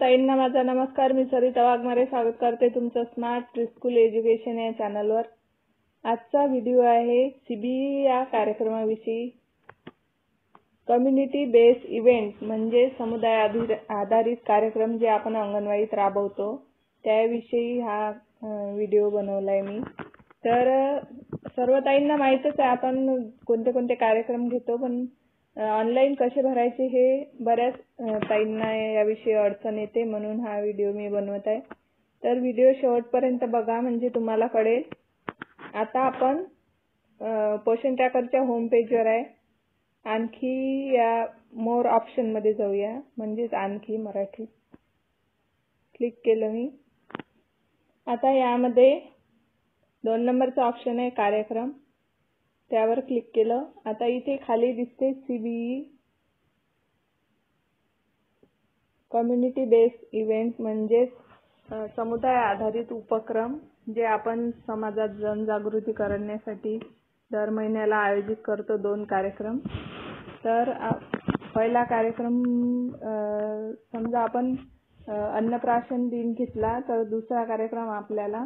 ताईंना माझा नमस्कार. मी सरिता वाघमारे स्वागत करते तुमचं स्मार्ट प्रिस्कूल एज्युकेशन या चॅनलवर आजचा व्हिडिओ आहे सीबीई या कार्यक्रमाविषयी. कम्युनिटी बेस्ड इव्हेंट म्हणजे समुदाय आधारित कार्यक्रम जे आपण अंगणवाडीत राबवतो त्याविषयी हा व्हिडिओ बनवलाय मी. तर सर्व ताईंना माहीतच आहे आपण कोणते कोणते कार्यक्रम घेतो पण ऑनलाईन कसे भरायचे हे बऱ्याच ताईंना याविषयी अडचण येते म्हणून हा व्हिडिओ मी बनवत आहे. तर व्हिडिओ शेवटपर्यंत बघा म्हणजे तुम्हाला कळेल. आता आपण पोषण ट्रॅकरच्या होम पेजवर आहे. आणखी या मोर ऑप्शनमध्ये जाऊया. म्हणजेच आणखी मराठी. क्लिक केलं मी. आता यामध्ये दोन नंबरचा ऑप्शन आहे कार्यक्रम. त्यावर क्लिक केलं. आता इथे खाली दिसते सीबीई कम्युनिटी बेस्ड इव्हेंट म्हणजेच समुदाय आधारित उपक्रम जे आपण समाजात जनजागृती करण्यासाठी दर महिन्याला आयोजित करतो दोन कार्यक्रम. तर पहिला कार्यक्रम समजा आपण अन्नप्राशन दिन घेतला तर दुसरा कार्यक्रम आपल्याला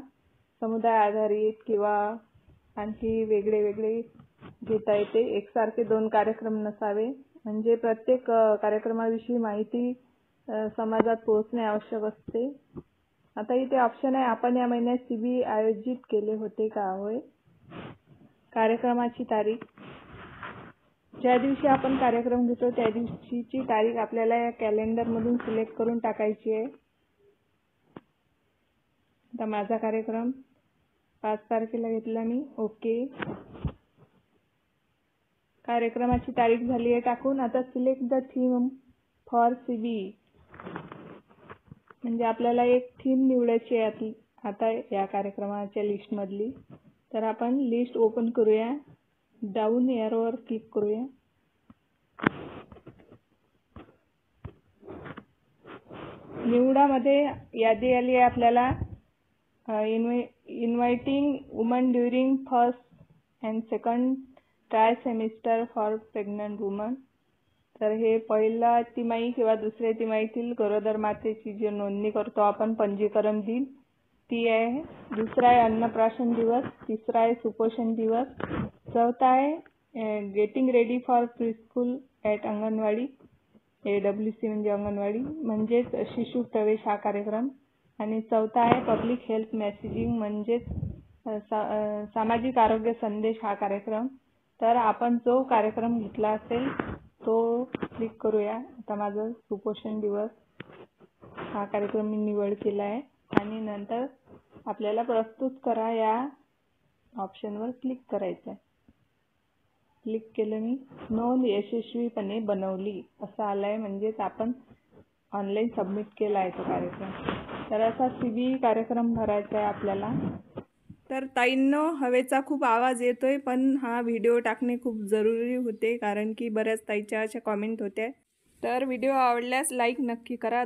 समुदाय आधारित किंवा आणखी वेगळे वेगळे घेता येते. एकसारखे दोन कार्यक्रम नसावे. म्हणजे प्रत्येक कार्यक्रमाविषयी माहिती समाजात पोहोचणे आवश्यक असते. आता इथे ऑप्शन आहे आपण या महिन्यात सीबी आयोजित केले होते का? होय. कार्यक्रमाची तारीख. ज्या दिवशी आपण कार्यक्रम घेतो त्या दिवशीची तारीख आपल्याला या कॅलेंडर मधून सिलेक्ट करून टाकायची आहे. आता माझा कार्यक्रम. पाच तारखेला घेतला मी. ओके. कार्यक्रमाची तारीख झाली आहे टाकून. आता select the theme for CB म्हणजे आपल्याला एक थीम निवडायची आहे आता या कार्यक्रमाच्या लिस्ट मधली. तर आपण लिस्ट ओपन करूया. डाऊन एअरवर क्लिक करूया. निवडामध्ये यादी आली आहे आपल्याला. Inviting women during first and second trimester for pregnant women तर हे पहिला तिमाही किंवा दुसऱ्या तिमाहीतील गरोदर मातेची जी नोंदणी करतो आपण पंजीकरण दिन. ती आहे दुसरा आहे अन्नप्राशन दिवस तिसरा आहे सुपोषण दिवस चौथा आहे getting ready for preschool at Anganwadi A W C म्हणजे अंगणवाडी. म्हणजेच शिशु प्रवेश हा कार्यक्रम. आणि चौथा आहे पब्लिक हेल्थ मेसेजिंग म्हणजेच सा सामाजिक आरोग्य संदेश हा कार्यक्रम. तर आपण जो कार्यक्रम घेतला असेल तो क्लिक करूया. आता माझं सुपोषण दिवस हा कार्यक्रम मी निवड केला आहे. आणि नंतर आपल्याला प्रस्तुत करा या ऑप्शनवर क्लिक करायचं आहे क्लिक केलं मी. नोंद यशस्वीपणे बनवली. असं आलंय म्हणजेच आपण ऑनलाईन सबमिट केला आहे तो कार्यक्रम. तर असा सी बी कार्यक्रम भरायचा आहे आपल्याला. तर ताईंनो हवेचा खूप आवाज येतो आहे पण हा व्हिडिओ टाकणे खूप जरुरी होते कारण की बऱ्याच ताईच्या अशा कॉमेंट होत्या. तर व्हिडिओ आवडल्यास लाईक नक्की करा.